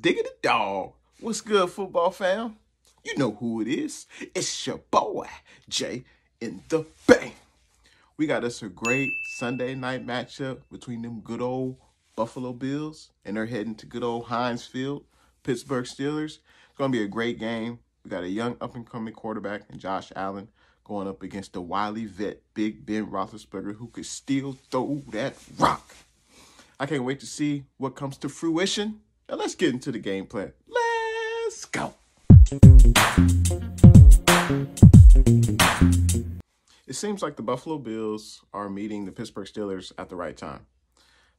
Diggity dog. What's good, football fam? You know who it is. It's your boy, Jay in the Bay. We got us a great Sunday night matchup between them good old Buffalo Bills and they're heading to good old Heinz Field, Pittsburgh Steelers. It's going to be a great game. We got a young up-and-coming quarterback in Josh Allen going up against the wily vet, Big Ben Roethlisberger, who could still throw that rock. I can't wait to see what comes to fruition. Now let's get into the game plan. Let's go. It seems like the Buffalo Bills are meeting the Pittsburgh Steelers at the right time.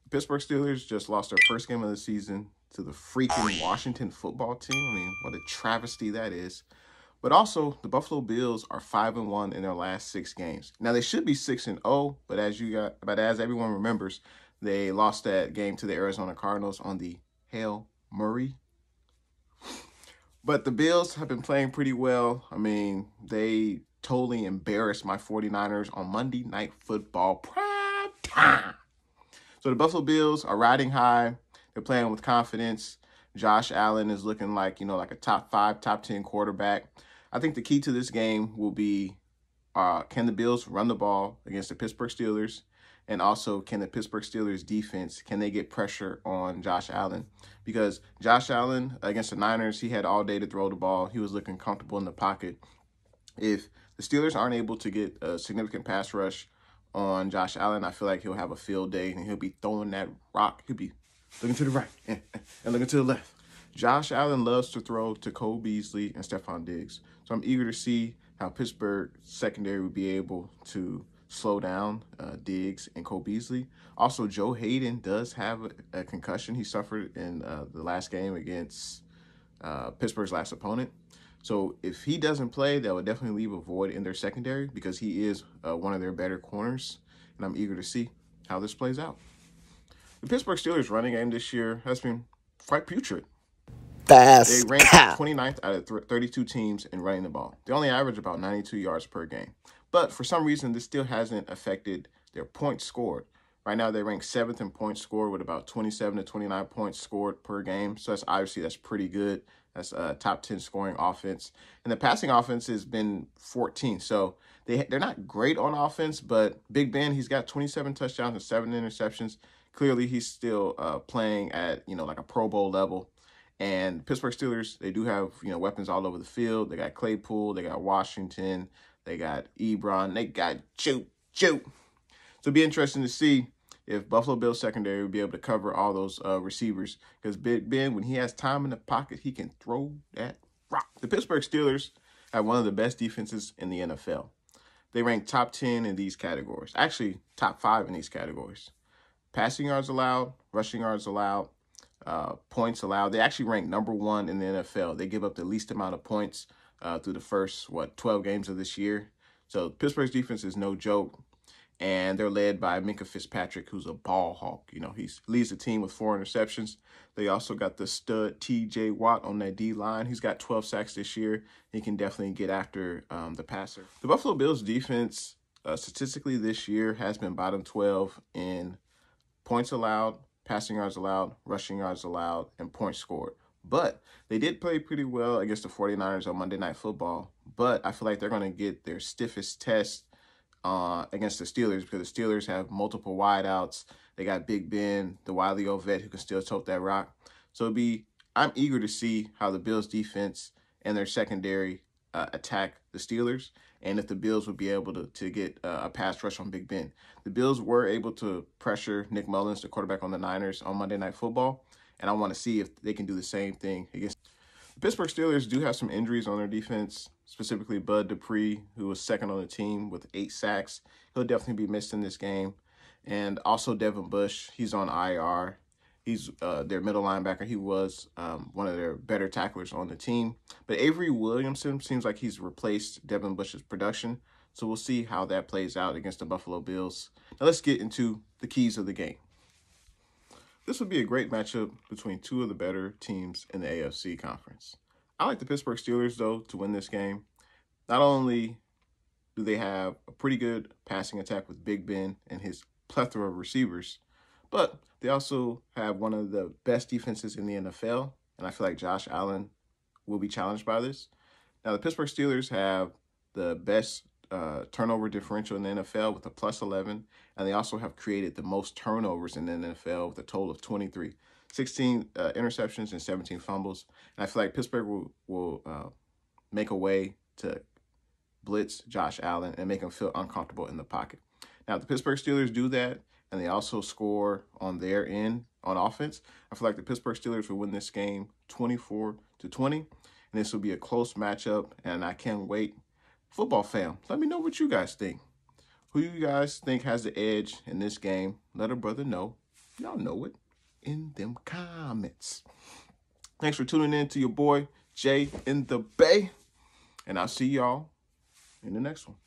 The Pittsburgh Steelers just lost their first game of the season to the freaking Washington football team. I mean, what a travesty that is. But also, the Buffalo Bills are five and one in their last six games. Now they should be six and zero, oh, but as you got, but as everyone remembers, they lost that game to the Arizona Cardinals on the Murray. But the Bills have been playing pretty well. I mean, they totally embarrassed my 49ers on Monday Night Football prime time. So the Buffalo Bills are riding high. They're playing with confidence. Josh Allen is looking like, you know, like a top five, top 10 quarterback. I think the key to this game will be uh, can the Bills run the ball against the Pittsburgh Steelers? And also, can the Pittsburgh Steelers defense, can they get pressure on Josh Allen? Because Josh Allen against the Niners, he had all day to throw the ball. He was looking comfortable in the pocket. If the Steelers aren't able to get a significant pass rush on Josh Allen, I feel like he'll have a field day and he'll be throwing that rock. He'll be looking to the right and, looking to the left. Josh Allen loves to throw to Cole Beasley and Stefon Diggs. So I'm eager to see how Pittsburgh secondary will be able to slow down uh, Diggs and Cole Beasley. Also, Joe Haden does have a, a concussion he suffered in uh, the last game against uh, Pittsburgh's last opponent. So if he doesn't play, that would definitely leave a void in their secondary because he is uh, one of their better corners. And I'm eager to see how this plays out. The Pittsburgh Steelers running game this year has been quite putrid. Fast they ranked 29th out of 32 teams in running the ball. They only average about 92 yards per game. But for some reason, this still hasn't affected their points scored. Right now, they rank seventh in points scored with about 27 to 29 points scored per game. So that's obviously that's pretty good. That's a top 10 scoring offense. And the passing offense has been 14. So they, they're not great on offense, but Big Ben, he's got 27 touchdowns and seven interceptions. Clearly, he's still uh, playing at, you know, like a Pro Bowl level. And Pittsburgh Steelers, they do have, you know, weapons all over the field. They got Claypool, they got Washington, they got Ebron. They got Choo Choo. So it'll be interesting to see if Buffalo Bills secondary will be able to cover all those uh, receivers. Because Big Ben, when he has time in the pocket, he can throw that rock. The Pittsburgh Steelers have one of the best defenses in the NFL. They rank top 10 in these categories. Actually, top five in these categories. Passing yards allowed, rushing yards allowed, uh, points allowed. They actually rank number one in the NFL. They give up the least amount of points uh, through the first, what, 12 games of this year. So Pittsburgh's defense is no joke. And they're led by Minkah Fitzpatrick, who's a ball hawk. You know, he leads the team with four interceptions. They also got the stud TJ Watt on that D line. He's got 12 sacks this year. He can definitely get after um, the passer. The Buffalo Bills defense, uh, statistically this year, has been bottom 12 in points allowed, passing yards allowed, rushing yards allowed, and points scored. But they did play pretty well against the 49ers on Monday Night Football. But I feel like they're going to get their stiffest test uh, against the Steelers because the Steelers have multiple wideouts. They got Big Ben, the wily old vet who can still tote that rock. So it'd be I'm eager to see how the Bills defense and their secondary uh, attack the Steelers and if the Bills would be able to, to get uh, a pass rush on Big Ben. The Bills were able to pressure Nick Mullens, the quarterback on the Niners, on Monday Night Football. And I want to see if they can do the same thing against the Pittsburgh Steelers do have some injuries on their defense, specifically Bud Dupree, who was second on the team with eight sacks. He'll definitely be missed in this game. And also Devin Bush, he's on IR. He's uh, their middle linebacker. He was um, one of their better tacklers on the team. But Avery Williamson seems like he's replaced Devin Bush's production. So we'll see how that plays out against the Buffalo Bills. Now let's get into the keys of the game. This would be a great matchup between two of the better teams in the AFC conference. I like the Pittsburgh Steelers, though, to win this game. Not only do they have a pretty good passing attack with Big Ben and his plethora of receivers, but they also have one of the best defenses in the NFL and I feel like Josh Allen will be challenged by this. Now, the Pittsburgh Steelers have the best uh, turnover differential in the NFL with a plus 11, and they also have created the most turnovers in the NFL with a total of 23. 16 uh, interceptions and 17 fumbles. And I feel like Pittsburgh will, will uh, make a way to blitz Josh Allen and make him feel uncomfortable in the pocket. Now, the Pittsburgh Steelers do that, and they also score on their end on offense. I feel like the Pittsburgh Steelers will win this game 24 to 20, and this will be a close matchup, and I can't wait. Football fam, let me know what you guys think. Who you guys think has the edge in this game? Let a brother know. Y'all know it in them comments. Thanks for tuning in to your boy Jay in the Bay. And I'll see y'all in the next one.